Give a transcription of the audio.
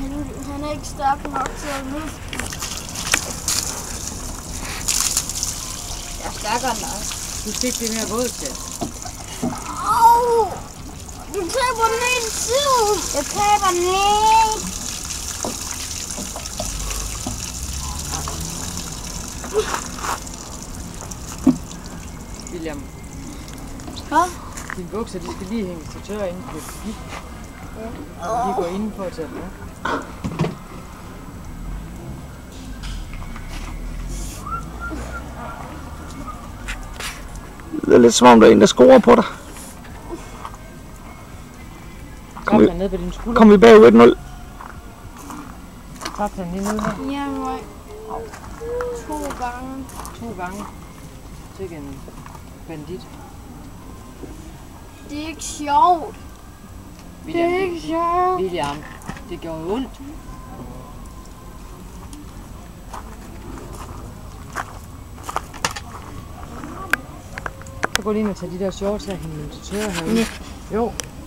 Han, han er ikke stærk nok til at løfte. Jeg er stærkere end dig. Du ikke blive mere våd til. Au! Du taber den hele tiden. Jeg taber den lige. William, Hvad? dine bukser, de skal lige hænges til tørre inden på. Ja. Vi går indenfor og tager af. Det er lidt som om, der er en, der scorer på dig. Tap den ned på din skulder. Kom vi bagud 1-0. Tap den lige ned her. Ja, mig. To gange. To gange. Sikke en bandit. Det er ikke sjovt. Det William, er ikke sjovt. William, det gjorde ondt. Så gå lige ind og tage de der shorts her, hænge dem til tørre herude. Jo,